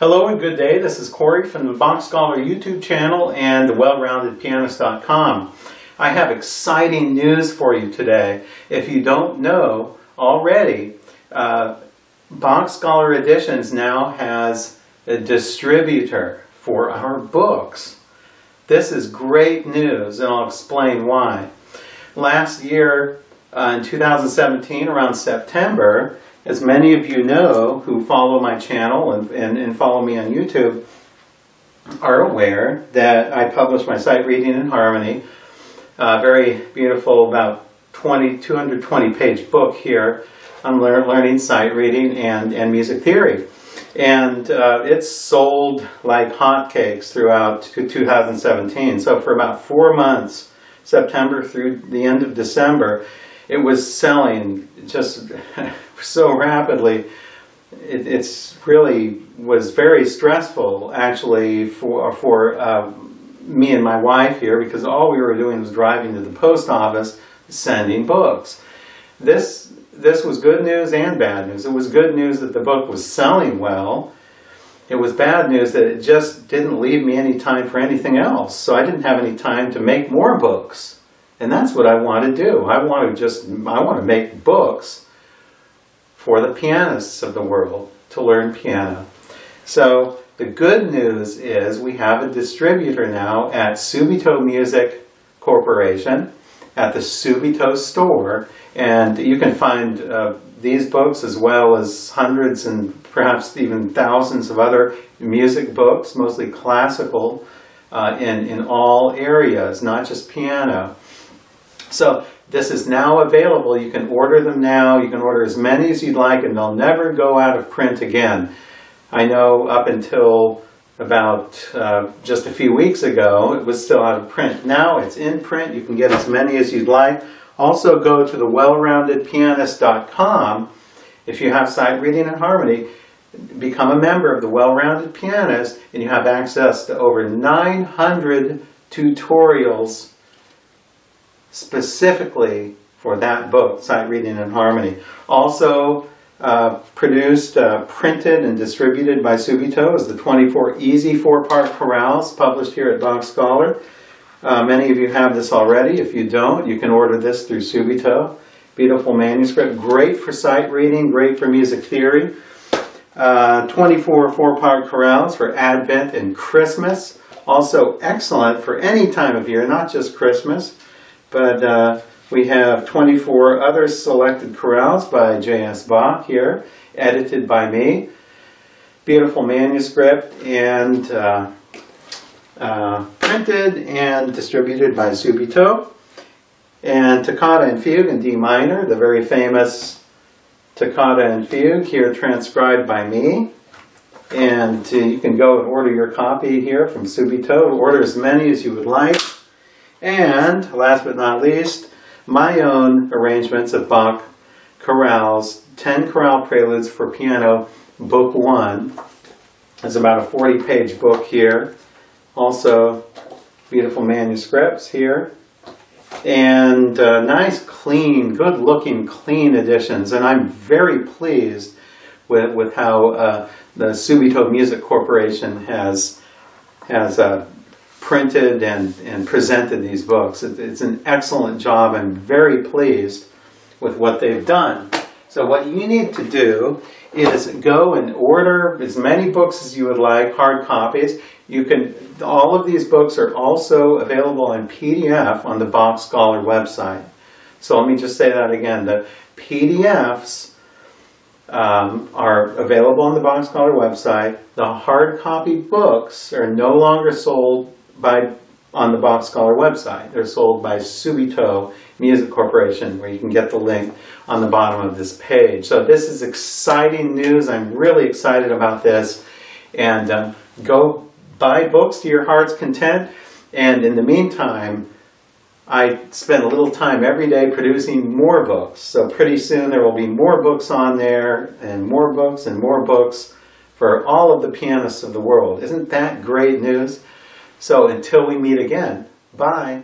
Hello and good day. This is Cory from the Bach Scholar YouTube channel and the WellRoundedPianist.com. I have exciting news for you today. If you don't know already, uh, Bach Scholar Editions now has a distributor for our books. This is great news and I'll explain why. Last year, uh, in 2017, around September, as many of you know who follow my channel and, and, and follow me on YouTube are aware that I published my sight reading in harmony, a very beautiful, about 20, 220 page book here on learning sight reading and, and music theory. And uh, it's sold like hotcakes throughout 2017. So for about four months, September through the end of December, it was selling just so rapidly. It, it's really was very stressful actually for for uh, me and my wife here because all we were doing was driving to the post office sending books. This this was good news and bad news. It was good news that the book was selling well. It was bad news that it just didn't leave me any time for anything else. So I didn't have any time to make more books. And that's what I want to do. I want to just, I want to make books for the pianists of the world to learn piano. So the good news is we have a distributor now at Subito Music Corporation at the Subito store and you can find uh, these books as well as hundreds and perhaps even thousands of other music books, mostly classical, uh, in, in all areas, not just piano. So this is now available. You can order them now. You can order as many as you'd like and they'll never go out of print again. I know up until about uh, just a few weeks ago it was still out of print. Now it's in print. You can get as many as you'd like. Also go to the wellroundedpianist.com if you have sight reading and harmony become a member of the Well-Rounded Pianist and you have access to over 900 tutorials specifically for that book, Sight Reading and Harmony. Also uh, produced, uh, printed, and distributed by Subito is the 24 Easy Four-Part Chorales published here at Bach Scholar. Uh, many of you have this already. If you don't, you can order this through Subito. Beautiful manuscript, great for sight reading, great for music theory. Uh, 24 four-part chorales for Advent and Christmas. Also excellent for any time of year, not just Christmas. But uh, we have 24 other selected chorales by J.S. Bach here, edited by me. Beautiful manuscript and uh, uh, printed and distributed by Subito. And Toccata and Fugue in D minor, the very famous Toccata and Fugue, here transcribed by me. And uh, you can go and order your copy here from Subito. Order as many as you would like. And last but not least, my own arrangements of Bach chorales, 10 chorale preludes for piano, book one. It's about a 40 page book here. Also, beautiful manuscripts here. And uh, nice, clean, good looking, clean editions. And I'm very pleased with, with how uh, the Subito Music Corporation has, has uh, printed and, and presented these books. It, it's an excellent job. I'm very pleased with what they've done. So what you need to do is go and order as many books as you would like, hard copies. You can, all of these books are also available in PDF on the Bach Scholar website. So let me just say that again. The PDFs um, are available on the Bach Scholar website. The hard copy books are no longer sold by on the Bach Scholar website. They're sold by Subito Music Corporation, where you can get the link on the bottom of this page. So this is exciting news. I'm really excited about this. And um, go buy books to your heart's content. And in the meantime, I spend a little time every day producing more books. So pretty soon there will be more books on there, and more books and more books for all of the pianists of the world. Isn't that great news? So until we meet again, bye.